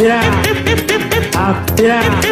yeah, up, yeah.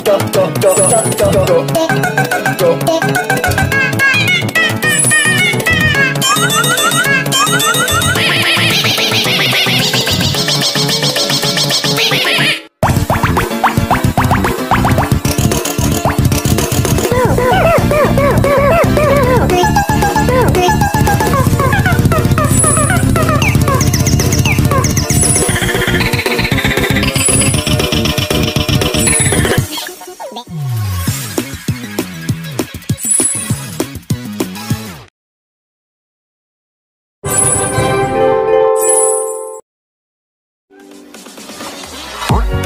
What?